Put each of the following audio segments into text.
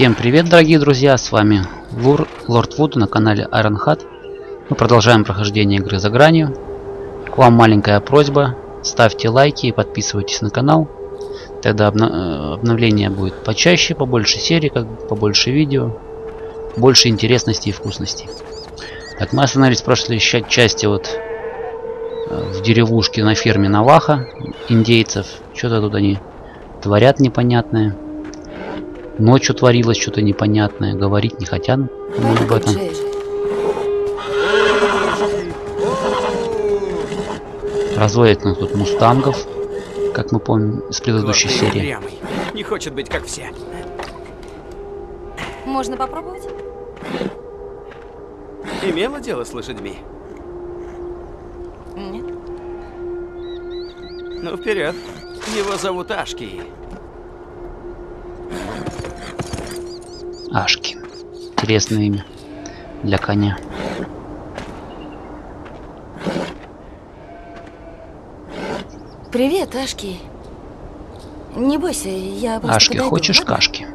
Всем привет, дорогие друзья, с вами Лур, Лорд Вуд на канале Iron Hat. Мы продолжаем прохождение игры за гранью. К вам маленькая просьба, ставьте лайки и подписывайтесь на канал. Тогда обна э, обновление будет почаще, побольше серий, как побольше видео, больше интересностей и вкусностей. Так, мы остановились в прошлой части вот э, в деревушке на ферме Наваха, индейцев. Что-то тут они творят непонятное. Ночью творилось что-то непонятное, говорить не хотят мы об этом. Разводят нас тут мустангов, как мы помним из предыдущей серии. упрямый. Не хочет быть как все. Можно попробовать? Имела дело с лошадьми? Нет. Ну, вперед. Его зовут Ашки. Ашки. Интересное имя для коня. Привет, Ашки. Не бойся, я просто Ашки, подойду, хочешь ладно? кашки?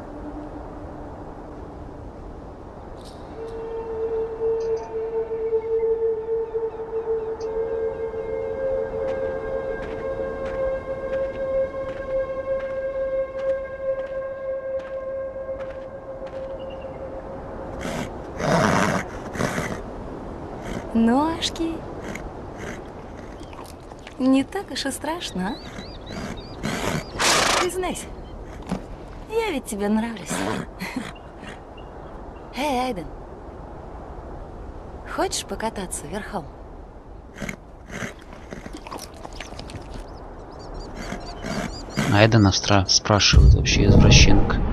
Ну, Ашки, не так уж и страшно, а? Признайся, я ведь тебе нравлюсь. Эй, Айден, хочешь покататься верхом? Айдена спрашивает вообще извращенка.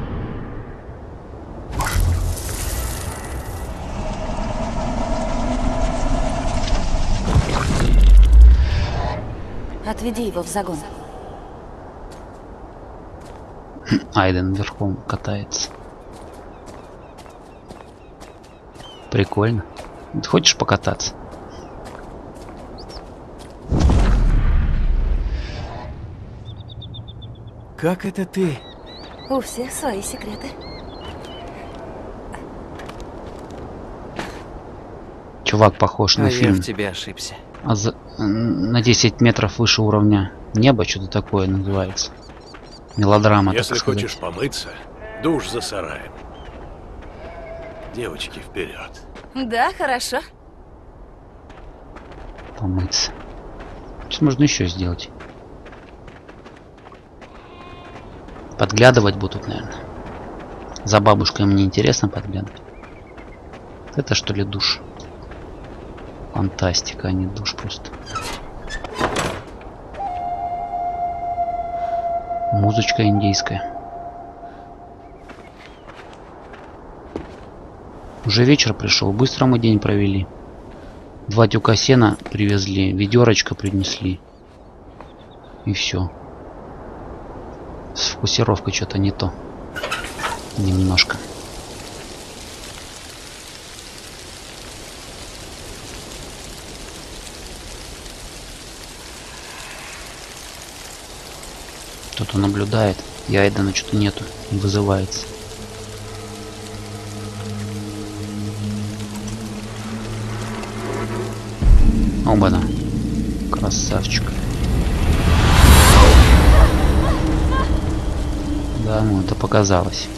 Отведи его в загон. Айден верхом катается. Прикольно. Ты Хочешь покататься? Как это ты? У всех свои секреты. Чувак похож на а я фильм. в тебе ошибся. А за- на 10 метров выше уровня неба, что-то такое называется. Мелодрама, Если хочешь помыться, душ за сараем. Девочки, вперед. Да, хорошо. помыться. Что можно еще сделать? Подглядывать будут, наверное. За бабушкой мне интересно подглядывать. Это что ли душ? Фантастика, а не душ просто. Музычка индейская. Уже вечер пришел, быстро мы день провели. Два тюка сена привезли, ведерочка принесли. И все. С фокусировкой что-то не то. Немножко. Кто-то наблюдает. И Айдена что-то нету. Не вызывается. Оба-на. Красавчик. Да, ну это показалось.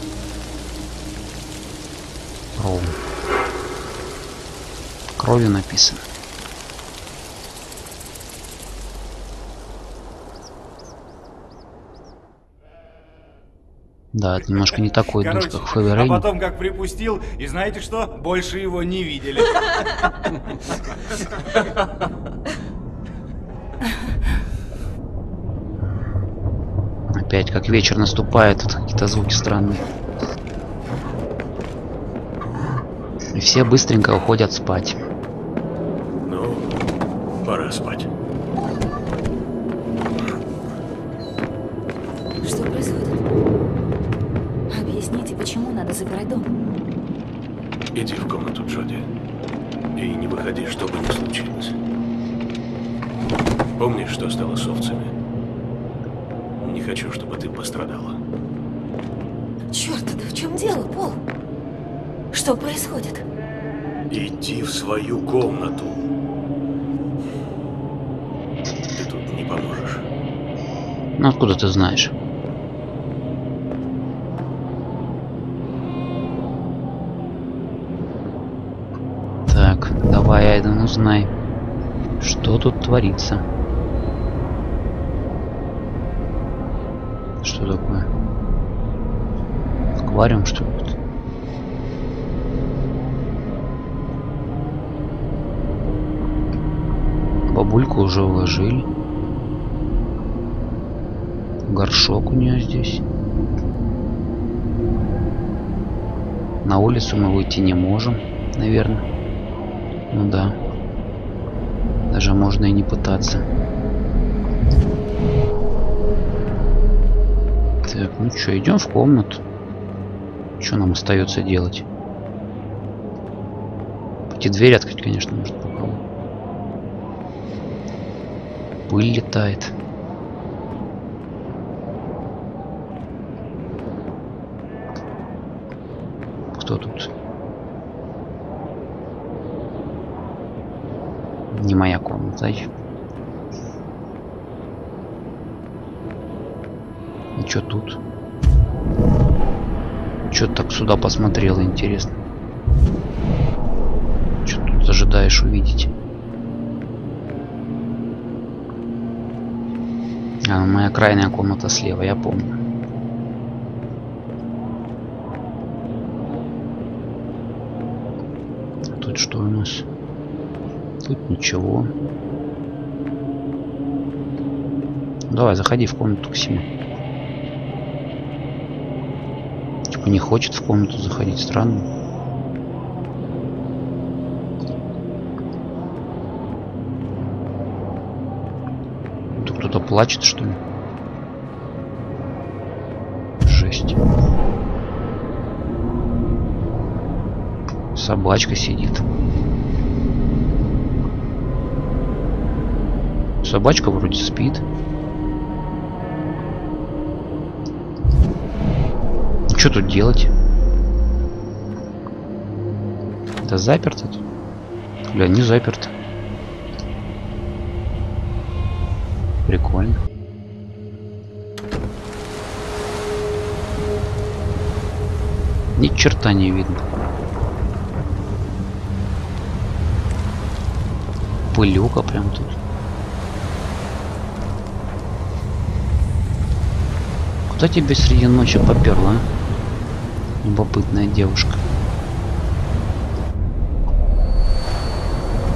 Роу. Кровью написано. Да, это немножко не такой душ, Короче, как в Heavy а потом как припустил, и знаете что? Больше его не видели. Опять как вечер наступает, тут какие-то звуки странные. И все быстренько уходят спать. Ну да. Даже можно и не пытаться. Так, ну что, идем в комнату. Что нам остается делать? Эти двери открыть, конечно, можно попробовать. Пыль летает. Кто тут? Не моя комната. И что тут? Что так сюда посмотрела, интересно? Что тут ожидаешь увидеть? А, моя крайняя комната слева, я помню. Тут что у нас? Тут ничего. Давай, заходи в комнату к Симе. Типа не хочет в комнату заходить, странно. Тут кто-то плачет, что ли? Жесть. Собачка сидит. Собачка вроде спит. Что тут делать? Да заперто тут. Бля, не заперто. Прикольно. Ни черта не видно. Пылюка прям тут. Куда тебе среди ночи поперла, а? Любопытная девушка.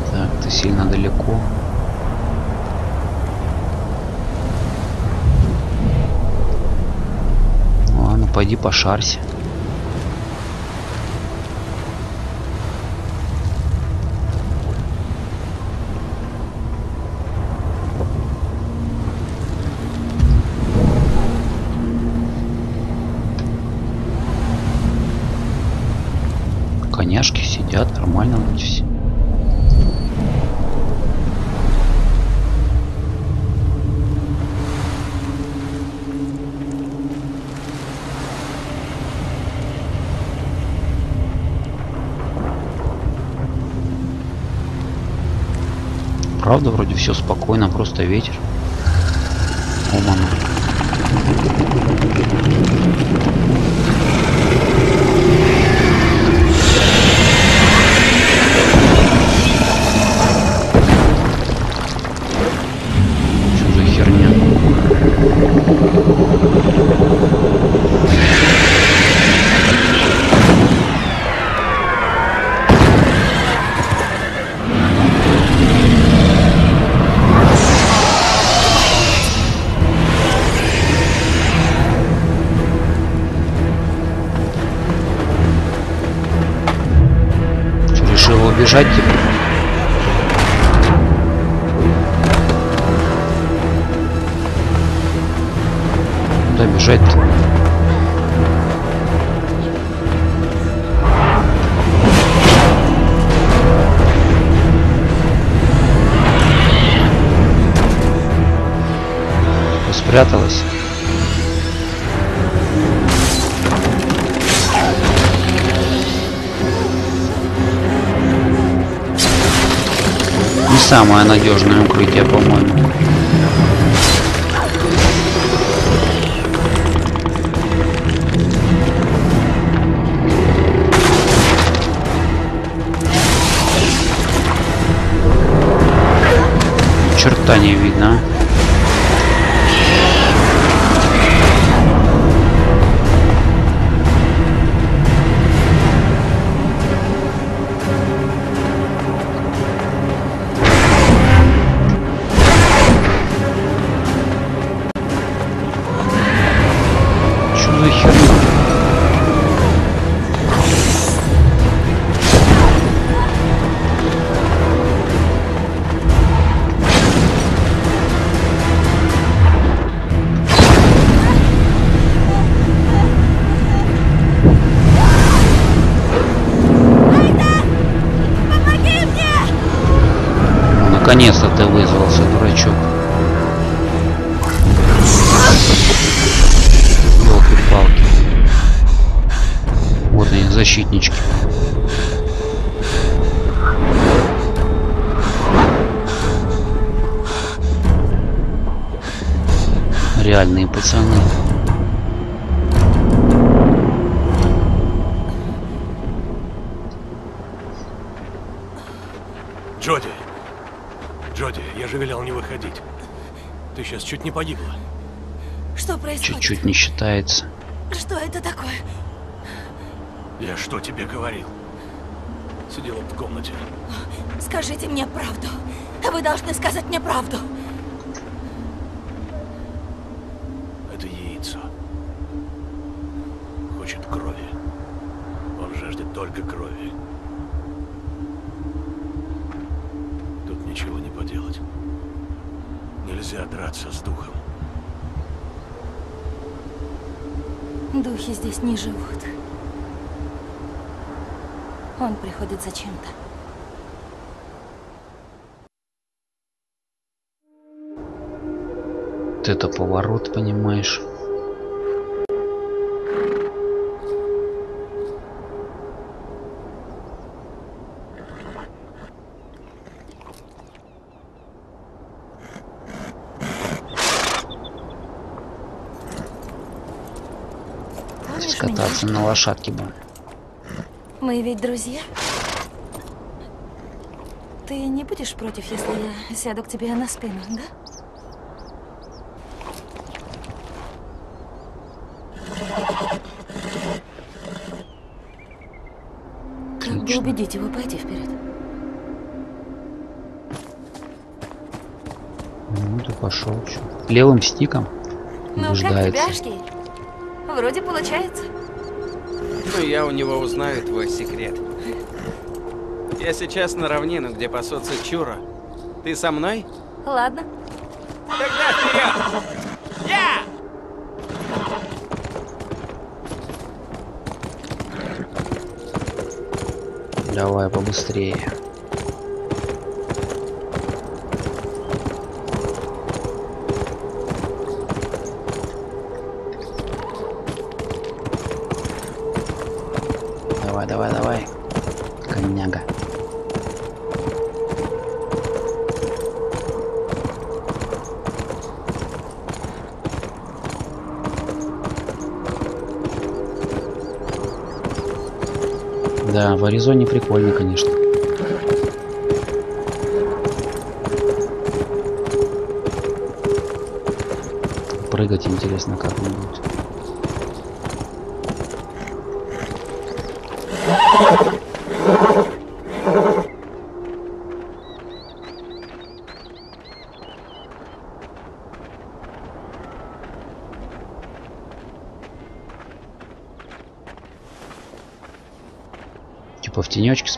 Так, ты сильно далеко. Ладно, пойди пошарься. Коняшки сидят, нормально вроде все. Правда, вроде все спокойно, просто ветер. Оман. Что спряталась. Не самое надежное укрытие, по-моему. черта не видно. А. Сидела в комнате. Скажите мне правду. Вы должны сказать мне правду. Это яйцо. Хочет крови. Он жаждет только крови. Тут ничего не поделать. Нельзя драться с духом. Духи здесь не живут. Он приходит зачем-то. Вот это поворот, понимаешь. Помнишь Скататься на лошадке бы. Мы ведь друзья. Ты не будешь против, если я сяду к тебе на спину, да? Как бы убедить его пойти вперед? Ну, ты пошел. Левым стиком Ну, как. Ашки? Вроде получается. Ну, я у него узнаю твой секрет. Я сейчас на равнину, где пасутся чура. Ты со мной? Ладно. Тогда вперед! Я! Давай побыстрее. Прикольно, конечно.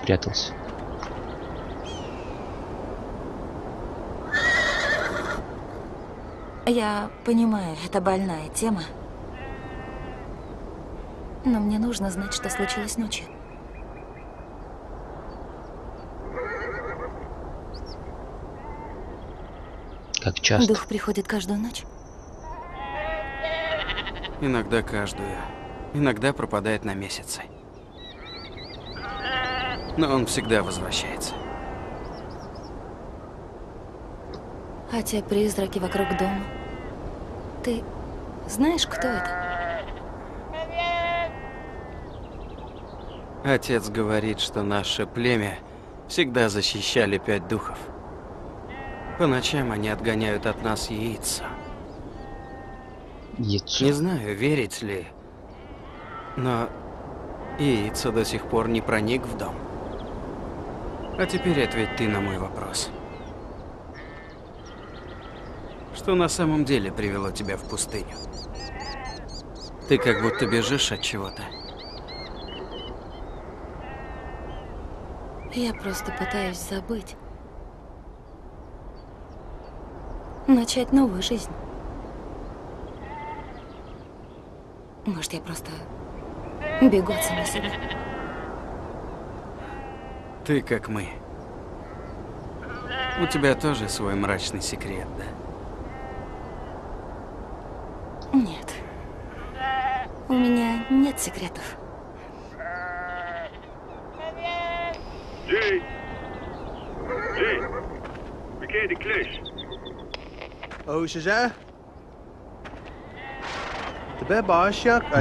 Спрятался. Я понимаю, это больная тема. Но мне нужно знать, что случилось ночью. Как часто. Дух приходит каждую ночь. Иногда каждую. Иногда пропадает на месяцы. Но он всегда возвращается. А те призраки вокруг дома. Ты знаешь, кто это? Отец говорит, что наше племя всегда защищали пять духов. По ночам они отгоняют от нас яйца. Яйцо. Не знаю, верить ли, но яйца до сих пор не проник в дом. А теперь ответь ты на мой вопрос. Что на самом деле привело тебя в пустыню? Ты как будто бежишь от чего-то. Я просто пытаюсь забыть. Начать новую жизнь. Может, я просто бегу от самой себя. Ты как мы. У тебя тоже свой мрачный секрет, да? Нет. У меня нет секретов. Jay! Jay! Verkeer de klus.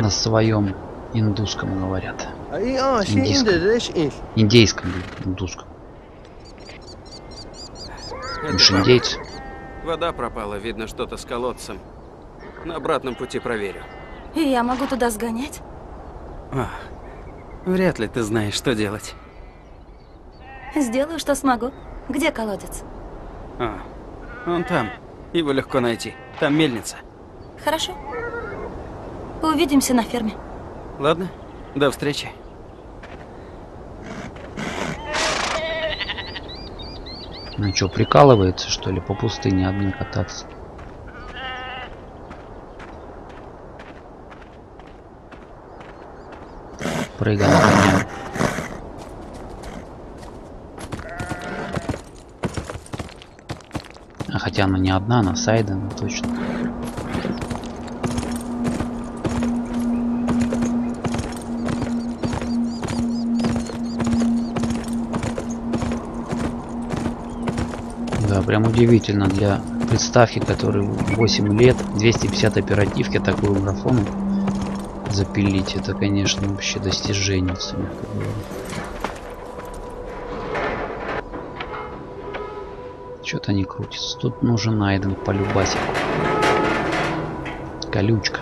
На своем индусском говорят. И а, Индийском. Индейском, индусском. Уж. Вода пропала, видно что-то с колодцем. На обратном пути проверю. И я могу туда сгонять? А, вряд ли ты знаешь, что делать. Сделаю, что смогу. Где колодец? А, он там. Его легко найти. Там мельница. Хорошо. Увидимся на ферме. Ладно? До встречи. Ну что, прикалывается, что ли, по пустыне одной кататься? Прыгай. А хотя она не одна, она Сайден, точно. Прям удивительно для приставки, которой 8 лет, 250 оперативки, такую графону запилить. Это, конечно, вообще достижение. Что-то не крутится. Тут нужен Найден полюбасик. Колючка.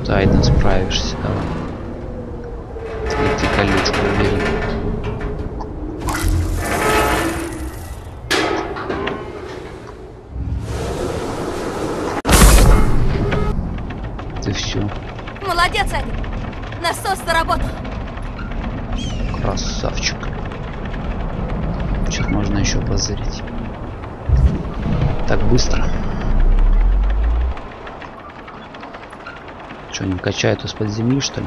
Тут Айден справишься, давай. Ты колючку убери. Качают из-под земли, что ли?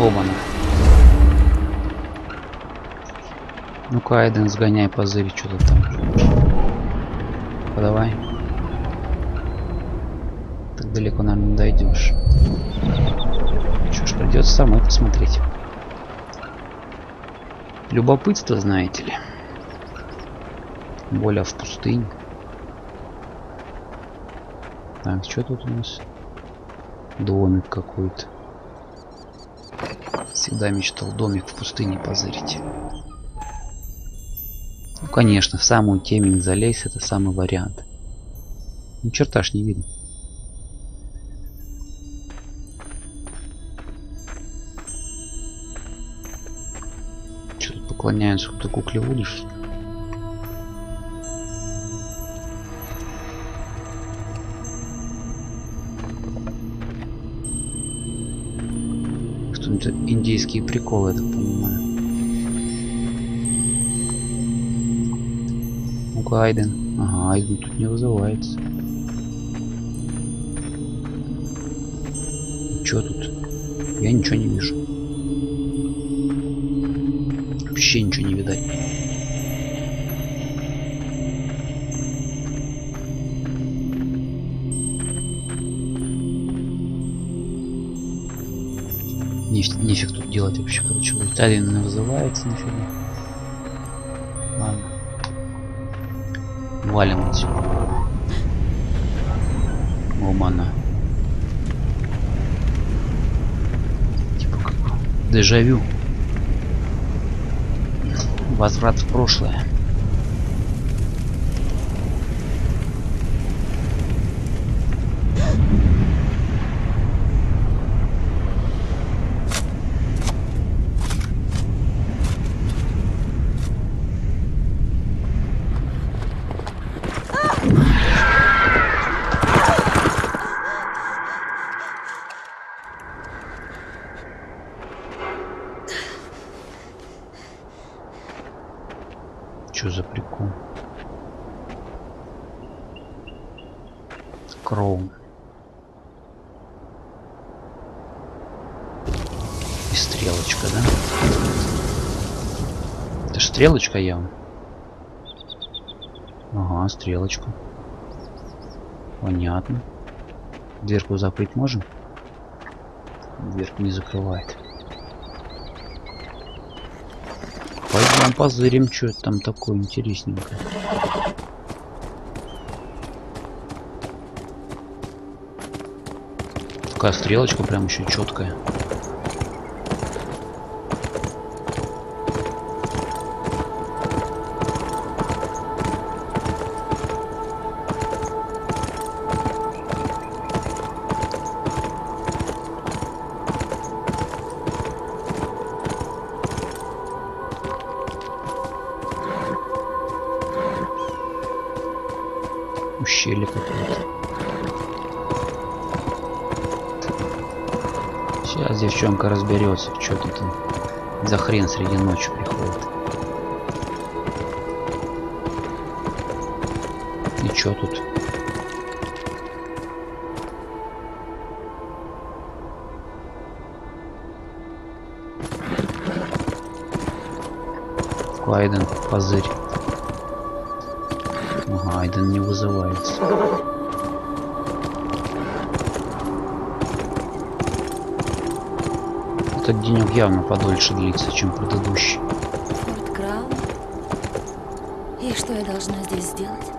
Оба-на. Ну-ка, Айден, сгоняй, позыри, что-то там. Подавай. Так далеко, наверное, не дойдешь. Что ж, придется самой посмотреть. Любопытство, знаете ли. Более в пустыне. Так, что тут у нас? Домик какой-то. Всегда мечтал домик в пустыне позырить. Ну, конечно, в самую темень залезть это самый вариант. Ни черта ж не видно. Что тут поклоняются какой-то кукле Вуди, Что-то индийские приколы, я так понимаю. Ну-ка, Айден. Ага, Айден тут не вызывается. Что тут? Я ничего не вижу. Вообще ничего не видать. Нефиг тут делать вообще, короче. Один не вызывается, нифига. Ладно. Валим отсюда. Омана. Типа как дежавю. Возврат в прошлое. Что за прикол? Кроу. И стрелочка, да? Это ж стрелочка явно. Ага, стрелочка. Понятно. Дверку закрыть можем? Дверку не закрывает. Пойдем позырим, что это там такое интересненькое. Такая стрелочка прям еще четкая. Хрен среди ночи приходит. И что тут? Клайден, позырь. Ага, Айден не вызывается. Этот денек явно подольше длится, чем предыдущий. Форт Краун. И что я должна здесь сделать?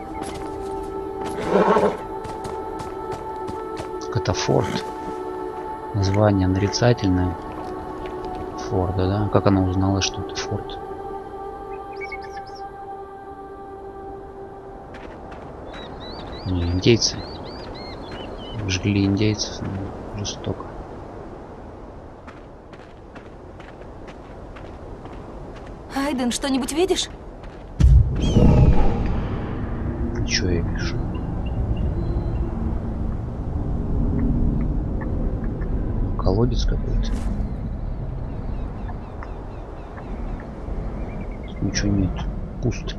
Так это форт. Название нарицательное. Форда, да? Как она узнала, что это форт? Не, индейцы. Жгли индейцев ну, жестоко. Айден, что-нибудь видишь? Ничего я вижу. Колодец какой-то. Ничего нет. Пусто.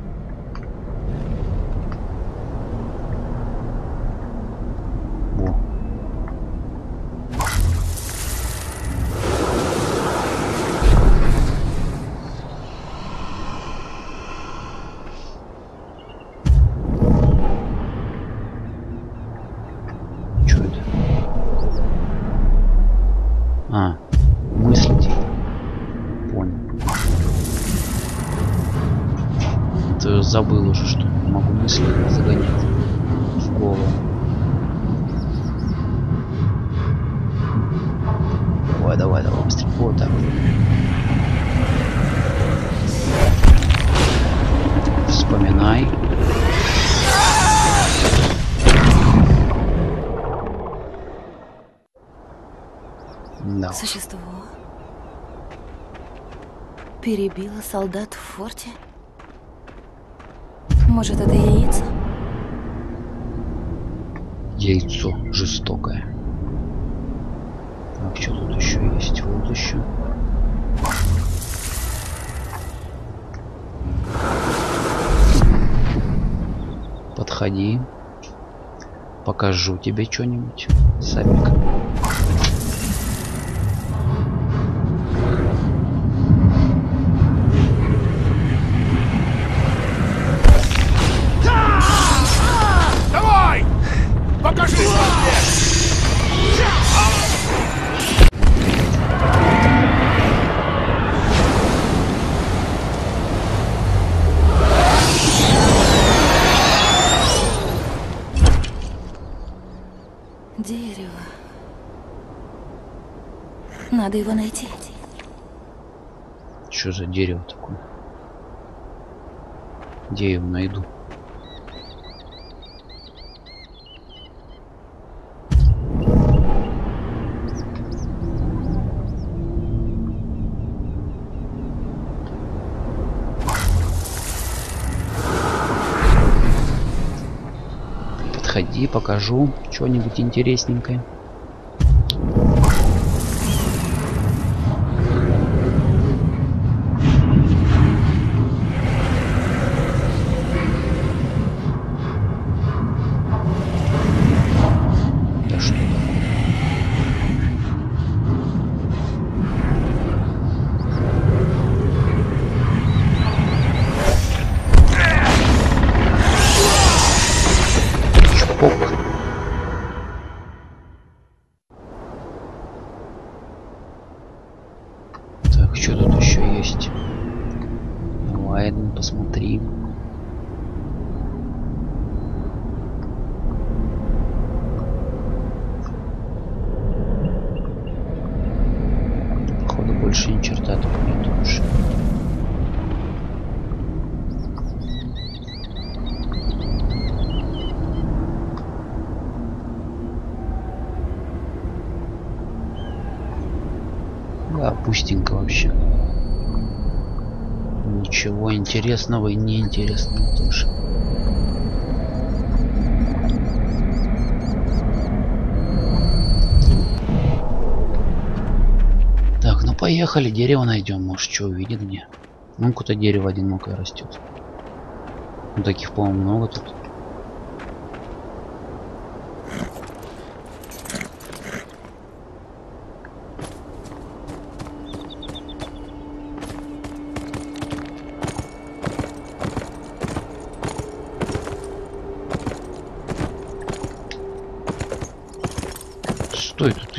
Существо перебило солдат в форте? Может, это яйцо? Яйцо жестокое. Так, что тут еще есть? Вот еще. Подходи. Покажу тебе что-нибудь, Сабик. Дерево. Надо его найти. Что за дерево такое? Где я его найду? Подходи, покажу что-нибудь интересненькое. Пустенько вообще. Ничего интересного и неинтересного тоже. Так, ну поехали, дерево найдем, может что увидит где. Ну какое-то дерево одинокое растет. Ну таких, по-моему, много тут. Стой, тут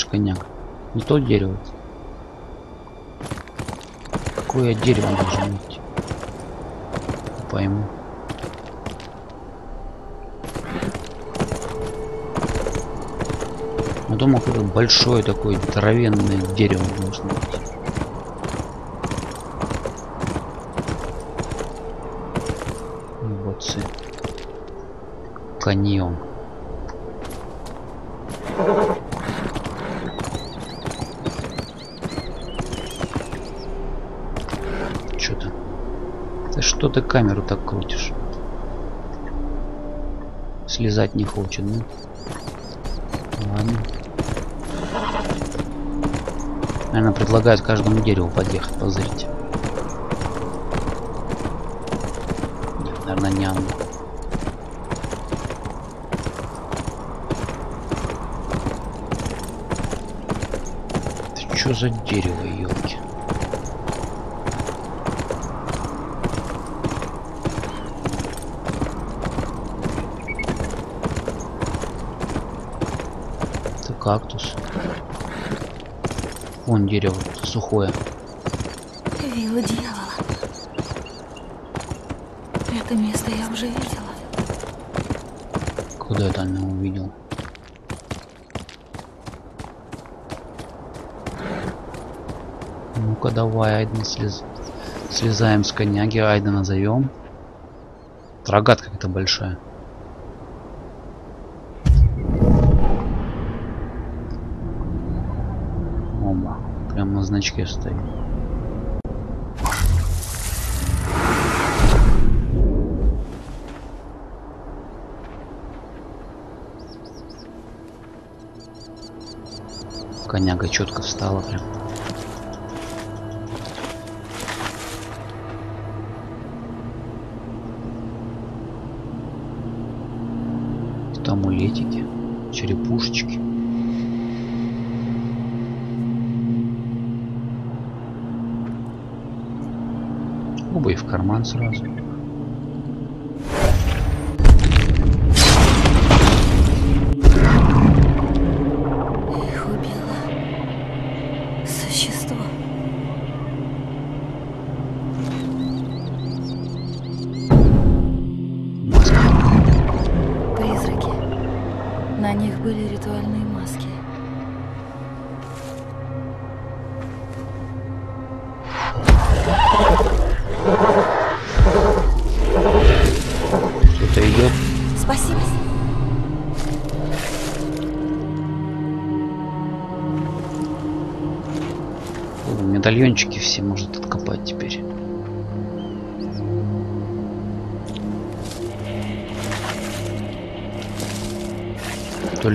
делаешь, коняк? Не то дерево. Какое дерево должен быть? Пойму. Я думал, какое-то большое такое здоровенное дерево должно быть. Каньон. Что то Да что ты камеру так крутишь? Слезать не хочет, ну? Ладно. Наверное, предлагают каждому дереву подъехать, позырить. Нет, наверное, не оно. Это что за дерево, елки? Это кактус. Вон дерево сухое. Вилла дьявола. Это место я уже видела. Куда это она увидел? Ну-ка давай, Айден, слез... слезаем с коняги, Айда назовем. Рогатка какая-то большая. Оба. Значке стоит. Коняга четко встала прям. Тут амулетики, черепушечки. Оба и в карман сразу.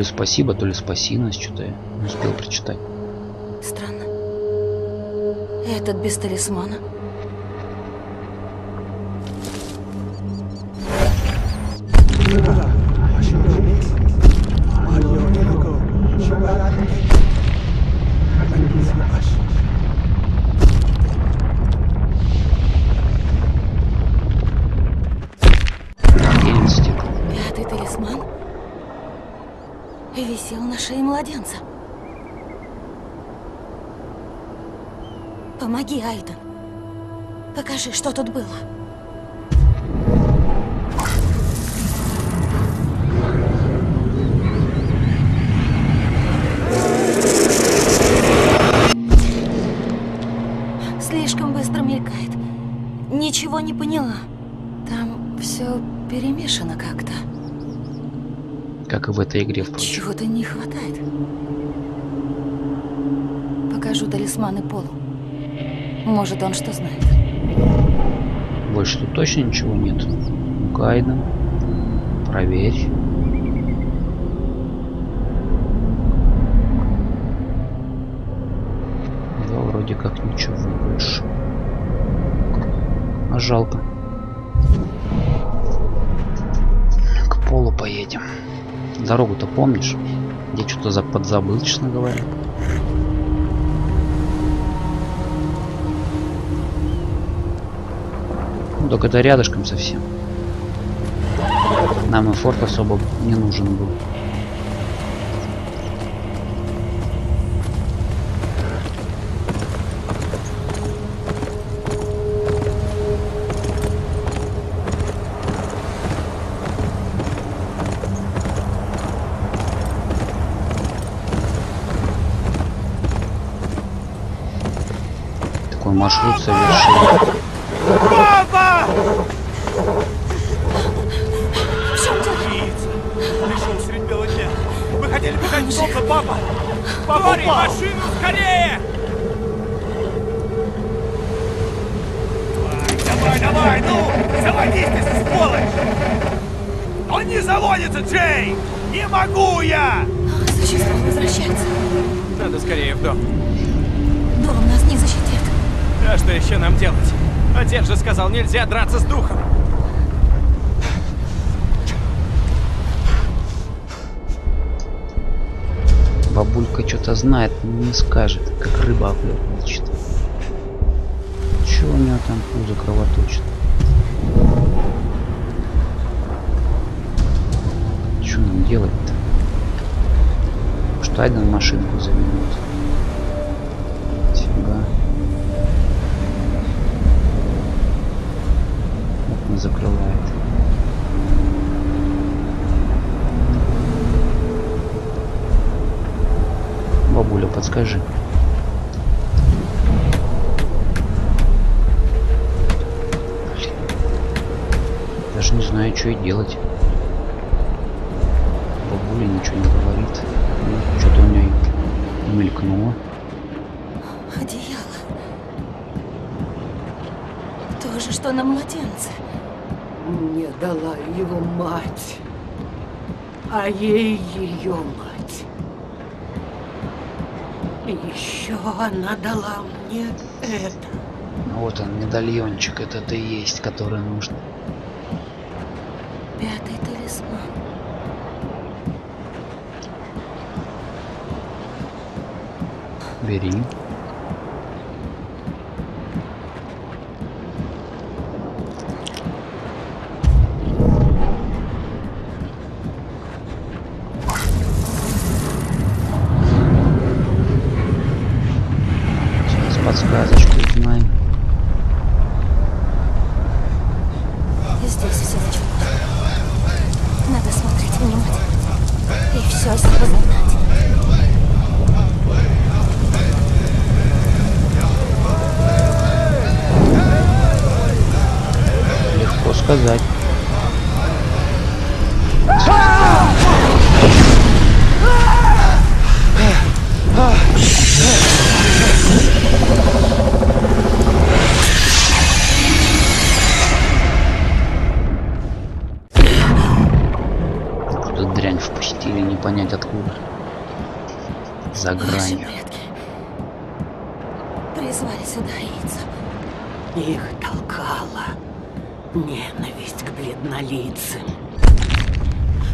Спасибо, то ли спасибо, что-то я не успел прочитать. Странно. Этот без талисмана. Висел на шее младенца. Помоги, Айден. Покажи, что тут было. Слишком быстро мелькает. Ничего не поняла. Там все перемешано как-то. Как и в этой игре, впрочем. Чего-то не хватает. Покажу талисманы Полу. Может, он что знает. Больше тут точно ничего нет. Гайден. Проверь. Да, вроде как ничего больше. А жалко. Дорогу-то помнишь? Я что-то за подзабыл, честно говоря. Ну, только это рядышком совсем. Нам и форт особо не нужен был. Маршрут совершил. Пришел средь бела дня. Вы хотели бежать в комнату, папа? Папа, машину скорее! Давай, давай, ну! Заводись ты, сволочь! Он не заводится, Джей! Не могу я! Существо возвращается. Надо скорее в дом. А что еще нам делать? Отец же сказал, нельзя драться с духом. Бабулька что-то знает, но не скажет, как рыба оплетничает. Чего у нее там пузо кровоточит? Что нам делать-то? Что один машинку заведет? Окна закрывает. Бабуля, подскажи. Блин. Даже не знаю, что и делать. Бабуля ничего не говорит. Ну, что-то у нее мелькнуло. Одеяло. То же, что на младенце. Мне дала его мать, а ей ее мать. И еще она дала мне это. Вот он, медальончик. Это-то и есть, который нужно. Пятый талисман. Бери. Понять откуда. За гранью. призвали сюда яйца. Их толкала ненависть к бледнолицым.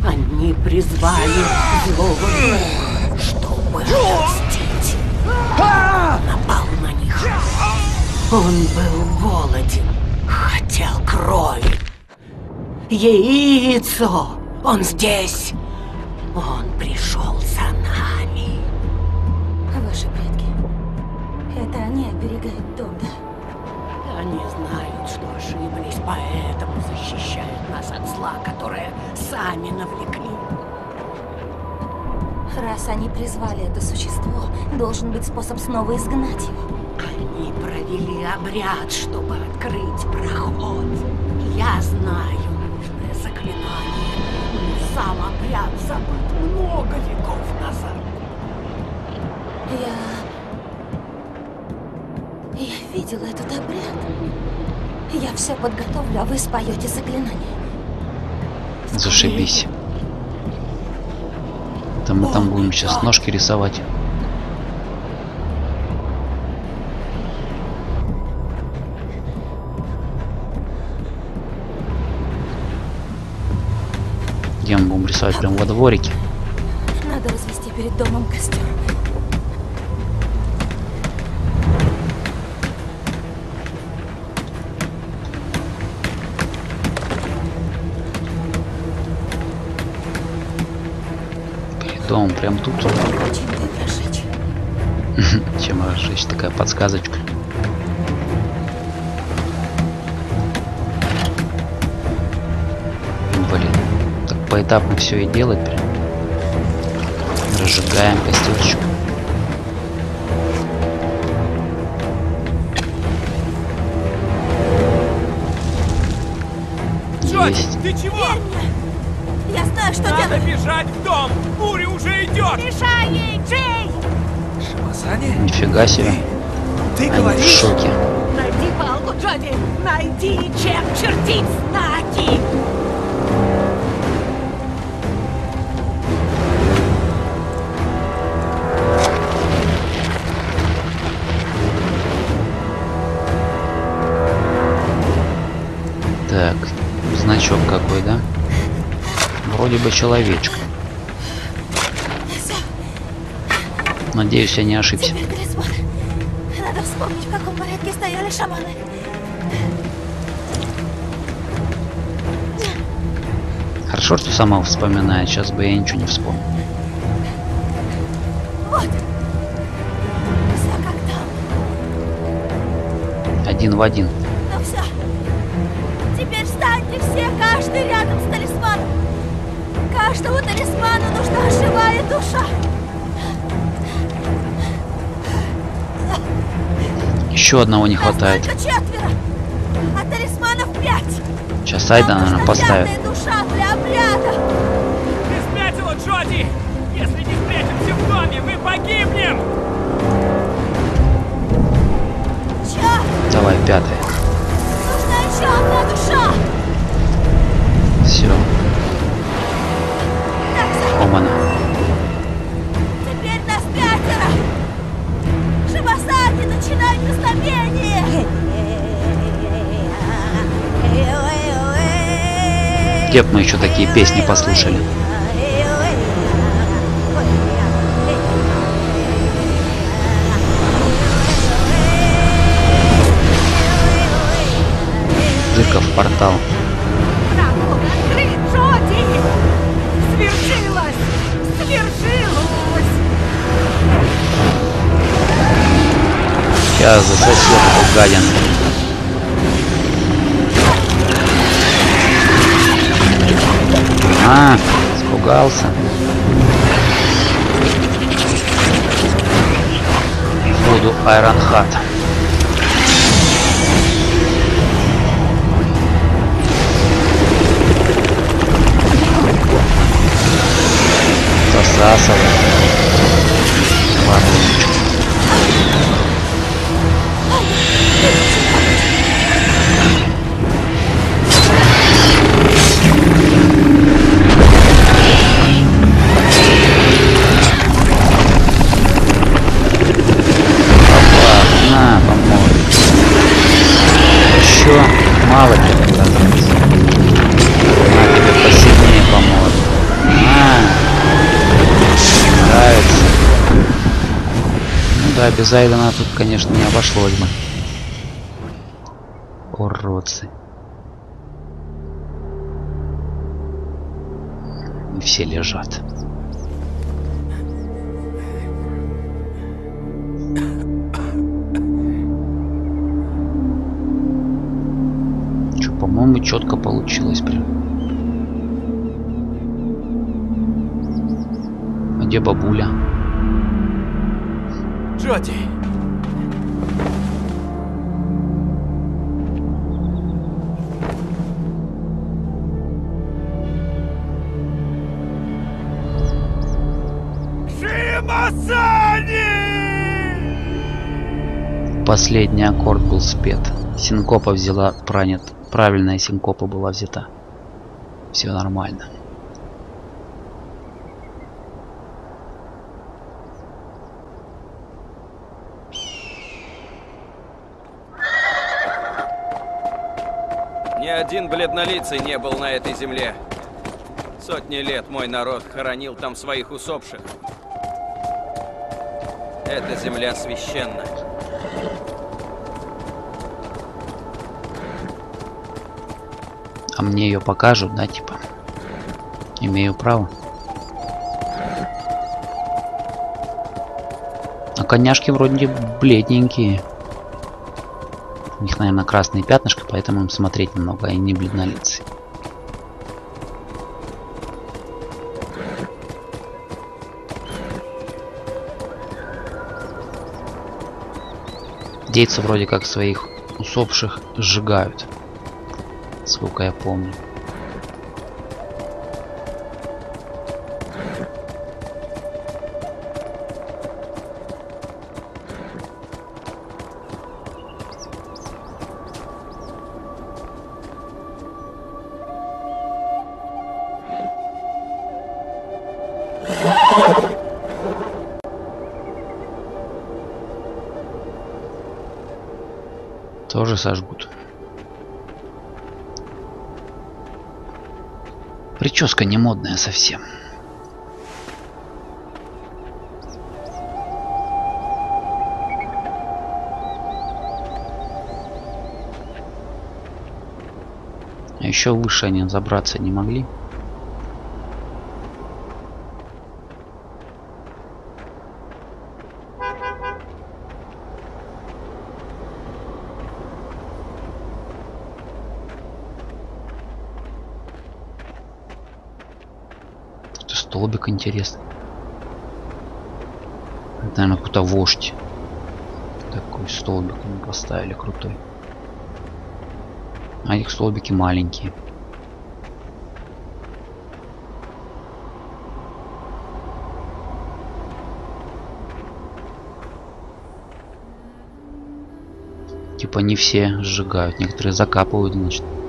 Они призвали злого духа, чтобы отомстить. Напал на них. Он был голоден, хотел крови. Яйцо! Он здесь! Он пришел за нами. Ваши предки. Это они оберегают дом, да? Они знают, что ошиблись, поэтому защищают нас от зла, которое сами навлекли. Раз они призвали это существо, должен быть способ снова изгнать его. Они провели обряд, чтобы открыть проход. Я знаю сам обряд забыт много веков назад. Я... Я видела этот обряд. Я все подготовлю, а вы споете заклинание. Зашибись. Это мы там будем сейчас ножки рисовать. Где мы будем рисовать? Прям во дворике. Надо развести перед домом костер. Перед домом прям тут. Чем разжечь? Чем разжечь? Такая подсказочка. Поэтапно все и делать прям. Разжигаем костерчик. Есть. ты чего? Я знаю, что Надо делать! бежать в дом! Буря уже идет! Мешай ей, Джей! Шимасани? Нифига себе. Ты Они в говоришь? шоке. Найди палку, Джоди! Найди, чем чертить знаки! Человечек. Все, Надеюсь, я не ошибся. Надо вспомнить, в каком порядке стояли шаманы. Хорошо, что сама вспоминает. Сейчас бы я ничего не вспомнил. Вот. Один в один. Ну все. Теперь встаньте все, каждый рядом с талисманом. Каждому талисману нужна живая душа. Еще одного не хватает. четверо. А талисманов пять. Сейчас Айда, Нам наверное, поставит. душа для обряда. Ты спятила, Джоди! Если не спрячемся в доме, мы погибнем! Черт, Давай, пятая. нужна еще одна душа. Все, Так, за- Омана. теперь нас пятеро. Шибасаки, начинай песнопение. Где мы еще такие песни послушали? Дырка в портал. Сейчас засосет эту гадин. А, испугался. Буду Айронхат. Засасывай. Ладушечку. Да, без Айдена тут, конечно, не обошлось бы. Уродцы. И все лежат. Чё, по-моему, четко получилось прям. А где бабуля? Шимасани! Последний аккорд был спет. Синкопа взяла пранят. Правильная синкопа была взята. Все нормально. Ни один бледнолицый не был на этой земле. Сотни лет мой народ хоронил там своих усопших. Эта земля священна. А мне ее покажут, да, типа? Имею право. А коняшки вроде бледненькие. У них, наверное, красные пятнышки, поэтому им смотреть немного, а не бледнолицые. Дейцы вроде как своих усопших сжигают. Сколько я помню. Тоже сожгут. Прическа не модная совсем. А еще выше они забраться не могли. Это столбик интересный. Это, наверное, какой-то вождь. Такой столбик они поставили крутой. А их столбики маленькие. Типа не все сжигают, некоторые закапывают, значит.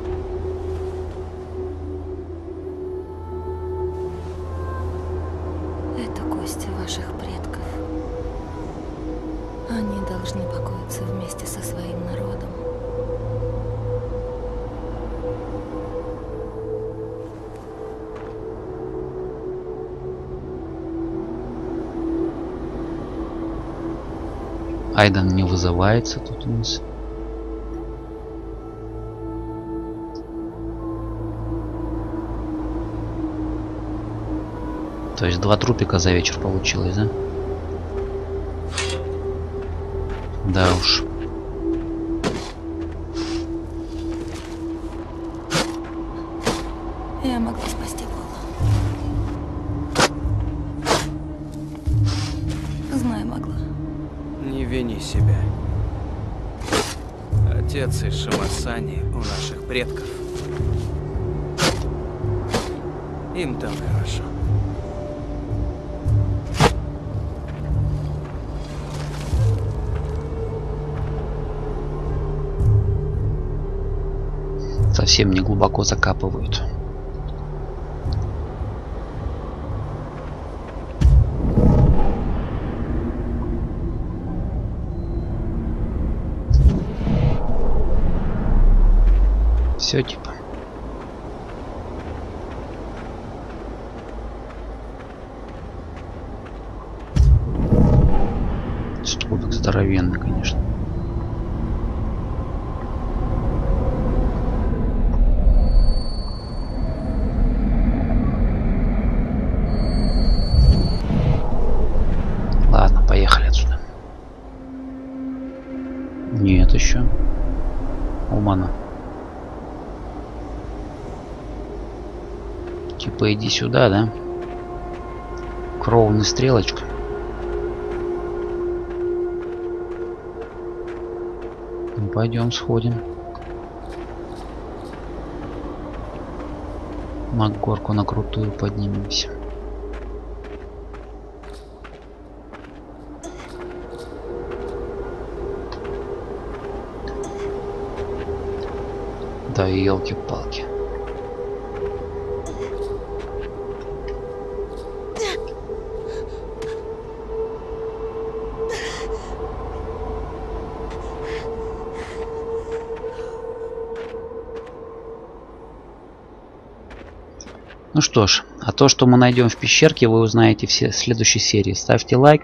Айдан не вызывается тут у нас. То есть два трупика за вечер получилось, да? Да уж. Глубоко закапывают. Все типа. Столбик здоровенный, конечно. Ладно, поехали отсюда. Нет еще. Умана. Типа иди сюда, да? Кровная стрелочка. Ну, пойдем сходим. На горку на крутую поднимемся. Да елки-палки. Ну что ж, а то, что мы найдем в пещерке, вы узнаете в следующей серии. Ставьте лайк,